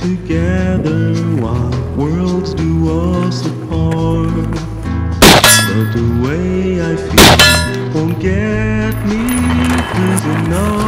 together while worlds do us apart. But the way I feel won't get me through the night.